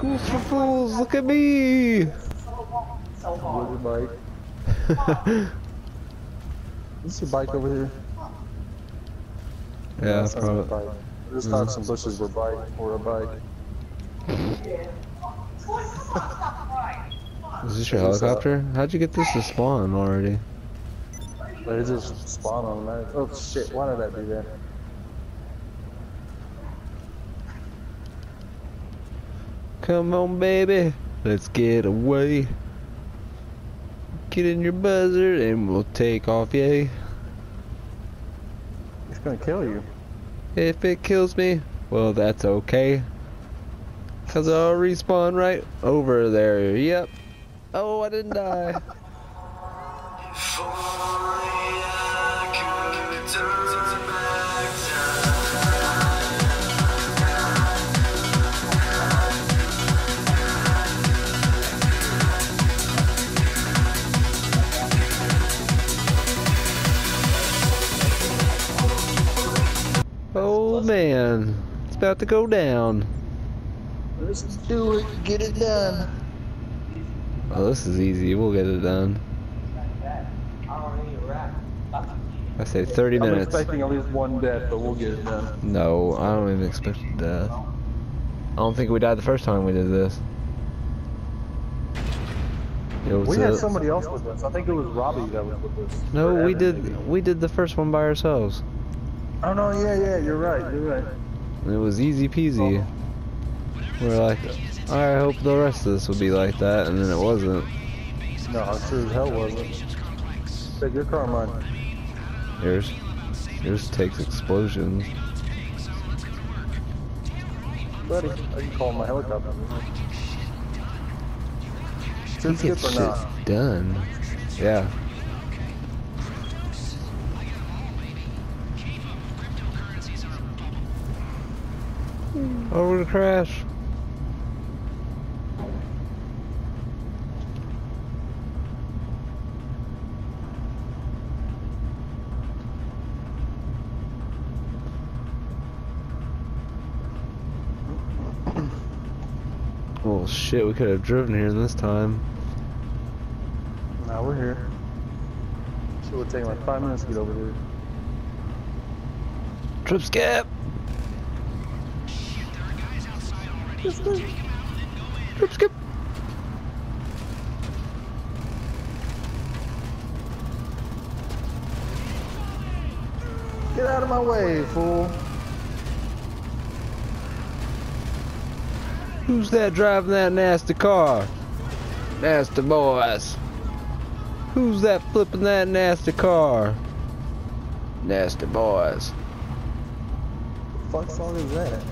Schools for fools, look at me! Where's your bike? Is your bike over here? yeah, That sounds like a probably. bike. I just thought some bushes were bike or a bike. Is this your helicopter? How'd you get this to spawn already? But it just spawned on that. Oh shit, why did I do that? Come on, baby, let's get away. Get in your buzzard and we'll take off, yay. It's gonna kill you. If it kills me, well, that's okay. Cause I'll respawn right over there, yep. Oh, I didn't die. Oh man, it's about to go down. Let's do it. Get it done. Oh, this is easy. We'll get it done. I say 30 I'm minutes. expecting at least one death, but we'll get it done. No, I don't even expect death. I don't think we died the first time we did this. It We had somebody else with us. I think it was Robbie that was with us. no, we did. We did the first one by ourselves. Oh no, yeah, yeah, you're right, you're right. And it was easy peasy. We're like, I hope the rest of this will be like that, and then it wasn't. No, I'm sure as hell wasn't. Take your car, mine. Yours, yours takes explosions. Buddy, I can call my helicopter. He gets shit not? done. Yeah. Hmm. Over the crash. Well, shit, we could have driven here this time. Now we're here. So it would take like five minutes to get over here. Trip skip! Trip skip! Get out of my way, fool. Who's that driving that nasty car? Nasty boys. Who's that flipping that nasty car? Nasty boys. What the fuck song is that?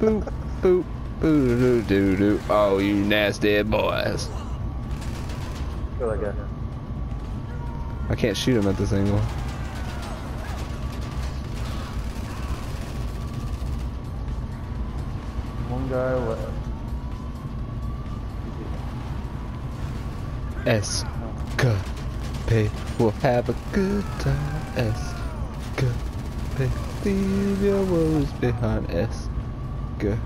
Boop, boop, boo doo doo doo. Oh, you nasty boys. Feel like a I can't shoot him at this angle. one guy left. S. K. P. We'll have a good time. S. K. P. Leave your worries behind. S. K.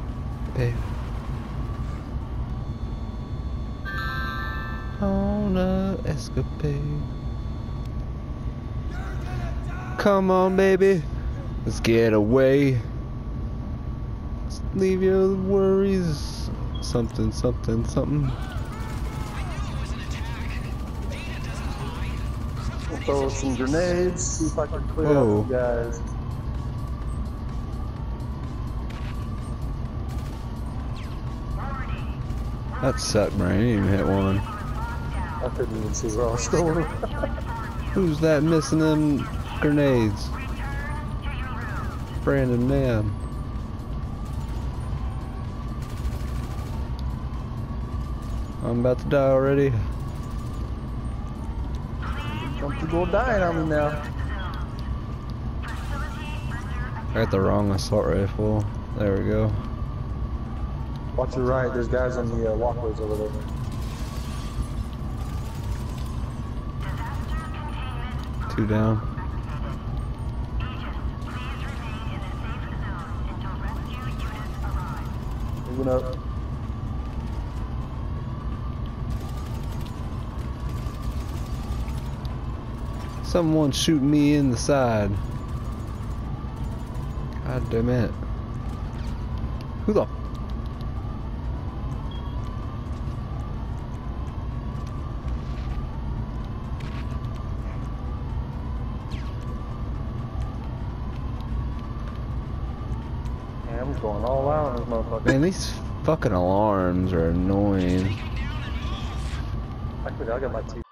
P. On a escapade. Come on, baby. Let's get away. Let's leave your worries. Something, something, something. We'll throw some grenades, see if I can clear Whoa. out the guys. That sucked, man. I didn't even hit one. I couldn't even see where I was them. Who's that missing them grenades? Brandon, man. I'm about to die already. Some people dying on me now. I got the wrong assault rifle. There we go. Watch your right, there's guys on the uh, walkways over there. Two down. Moving up. Someone shoot me in the side. God damn it. Who the Man, these fucking alarms are annoying. Actually, I got my teeth.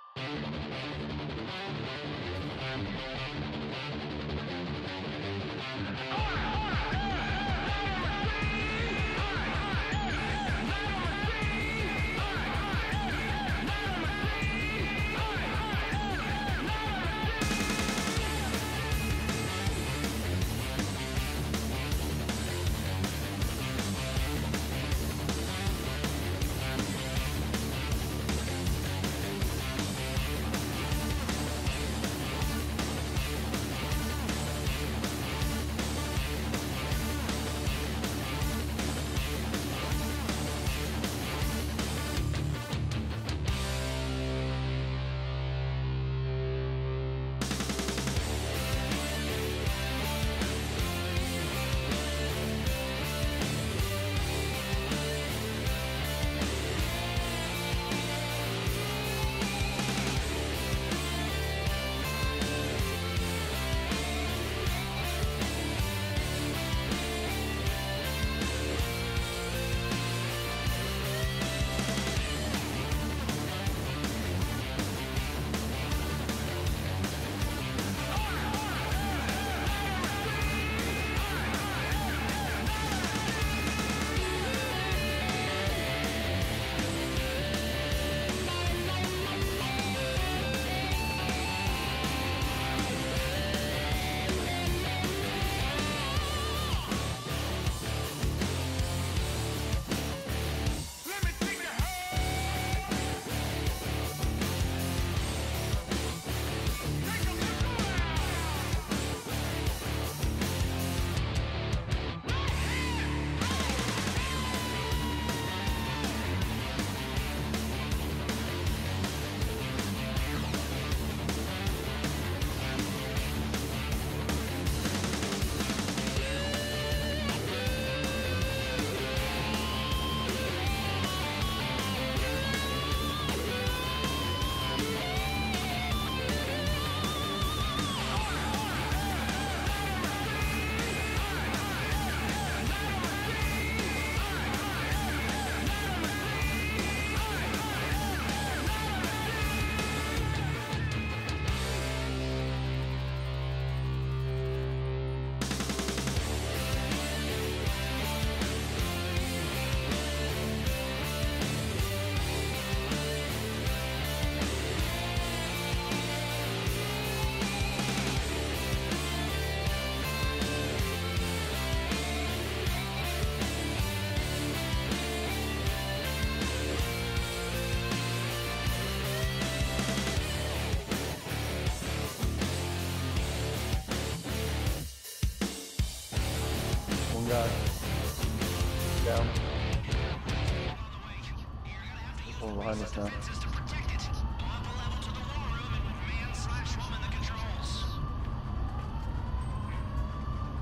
One behind us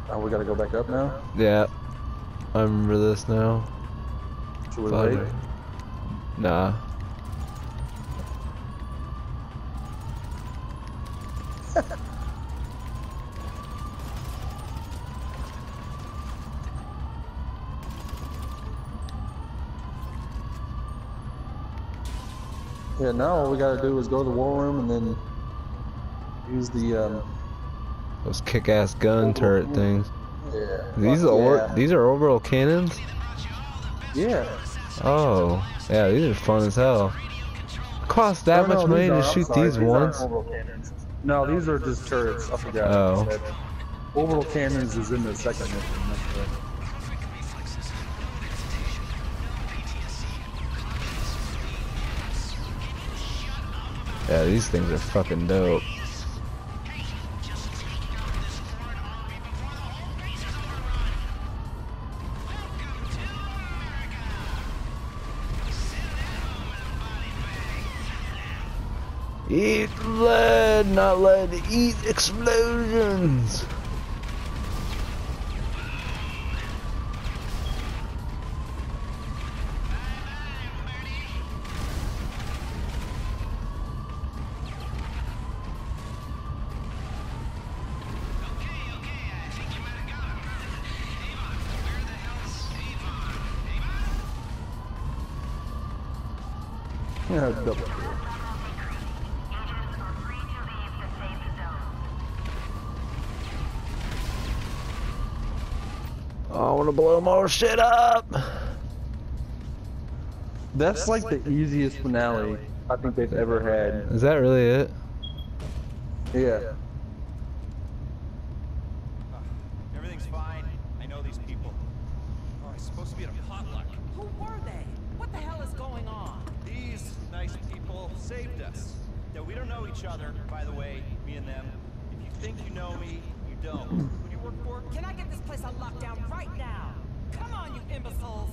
now. Oh, we gotta go back up now? Yeah. I remember this now. Should we Fuck. wait? Nah. Yeah, now all we gotta do is go to the war room and then use the, um, Those kick-ass gun turret things. yeah. These are yeah. these are orbital cannons. Yeah. Oh, yeah, these are fun as hell. Cost that Oh, no, much money to shoot sorry, these aren't ones? No, these are just turrets. I forgot. Oh. Orbital cannons is in the second mission. Yeah, these things are fucking dope. Eat lead. not to eat explosions. Yeah, double kill. I want to blow more shit up. That's like the easiest finale I think they've ever had. Is that really it? Yeah. Everything's fine. I know these people. Oh, I'm supposed to be at a potluck. Who were they? What the hell is going on? These nice people saved us. Yeah, we don't know each other, by the way, me and them. If you think you know me, you don't. Who do you work for? Can I get this place on lockdown right now? Come on, you imbeciles!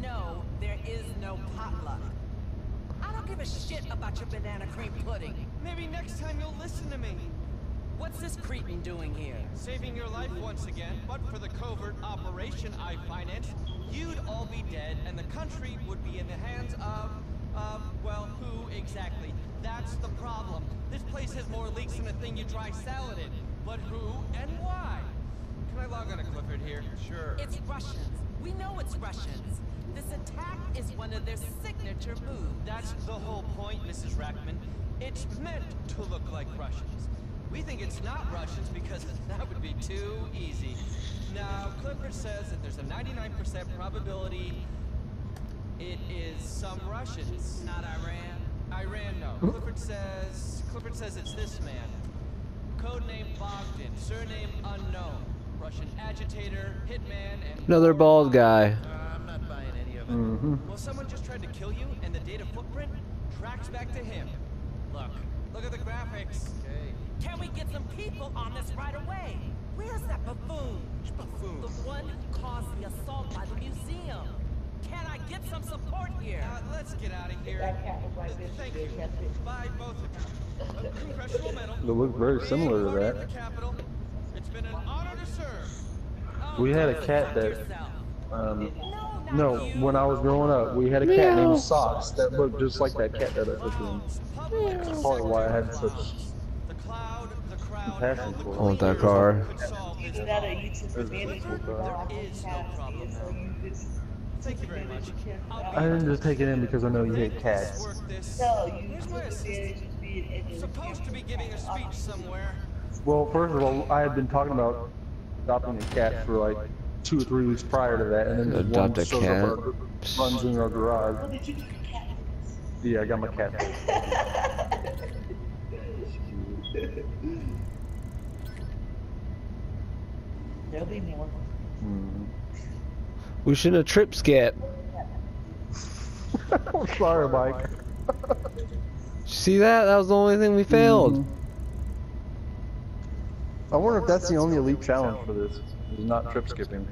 No, there is no potluck. I don't give a shit about your banana cream pudding. Maybe next time you'll listen to me. What's this cretin doing here? Saving your life once again, but for the covert operation I financed, you'd all be dead and the country would be in the hands of, of, well, who exactly? Problem. This place has more leaks than the thing you dry salad in. But who and why? Can I log on to Clifford here? Sure. It's Russians. We know it's Russians. This attack is one of their signature moves. That's the whole point, Mrs. Rackman. It's meant to look like Russians. We think it's not Russians because that would be too easy. Now, Clifford says that there's a 99% probability it is some Russians. Not Iran. Iran, no. Clifford says... Clifford says it's this man. Codename Bogdan, surname unknown. Russian agitator, hitman, and... Another bald guy. Uh, I'm not buying any of it. Mm-hmm. Well, someone just tried to kill you, and the data footprint tracks back to him. Look, look at the graphics. Okay. Can we get some people on this right away? Where's that buffoon? buffoon? The one who caused the assault by the museum. Can I get some support here? Uh, let's get out of here. That cat was like this. Thank you. did that. Bye, both of you. Congressional medal. They look very similar to that. It's been an honor to serve. Oh, We had a cat that, um, No, no, when I was growing up, we had a cat Meow. named Socks that looked just like that cat that I took in. Clowns, public That's probably why I had such The cloud, the crowd, passion and all the for it. I want that car. could solve this You gotta problem. use some There's a advantage cool of car. all There is no problem so you just Thank you very much. I'll didn't just take it in because I know you hate cats. no, you Where's took my advantage assistant? of being in the Supposed to be giving a speech somewhere. Well, first of all, I had been talking about adopting a cat for like two or three weeks prior to that, and then just one Adopt a shows cat? up our, runs in our garage. What did you get a cat? Yeah, I got my cat. There'll be more. Mm. We shouldn't have trip skip. I'm sorry, Mike. See that? That was the only thing we failed. Mhm. I wonder if that's the only elite challenge for this, is not trip skipping.